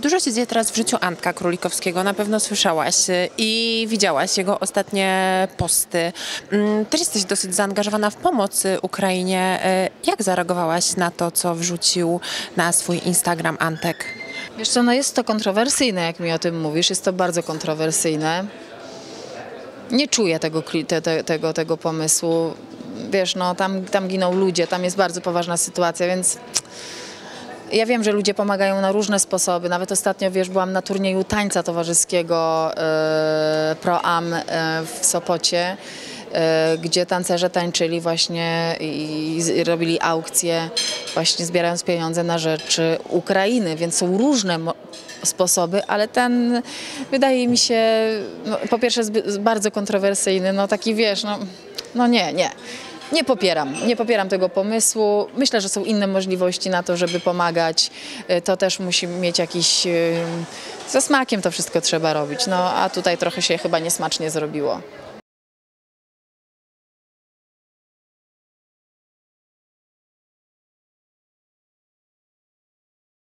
Dużo się dzieje teraz w życiu Antka Królikowskiego, na pewno słyszałaś y, i widziałaś jego ostatnie posty. Mm, Też jesteś dosyć zaangażowana w pomoc y, Ukrainie. Y, Jak zareagowałaś na to, co wrzucił na swój Instagram Antek? Wiesz co, no jest to kontrowersyjne, jak mi o tym mówisz, jest to bardzo kontrowersyjne. Nie czuję tego, te, tego, tego pomysłu. Wiesz, no tam, tam giną ludzie, tam jest bardzo poważna sytuacja, więc ja wiem, że ludzie pomagają na różne sposoby. Nawet ostatnio, wiesz, byłam na turnieju tańca towarzyskiego e, Pro-Am e, w Sopocie, e, gdzie tancerze tańczyli właśnie i, robili aukcje, właśnie zbierając pieniądze na rzecz Ukrainy, więc są różne sposoby, ale ten wydaje mi się no, po pierwsze bardzo kontrowersyjny, no taki wiesz, no, no nie, nie. Nie popieram, nie popieram tego pomysłu. Myślę, że są inne możliwości na to, żeby pomagać. Y, To też musi mieć jakiś. Ze smakiem to wszystko trzeba robić. No a tutaj trochę się chyba niesmacznie zrobiło.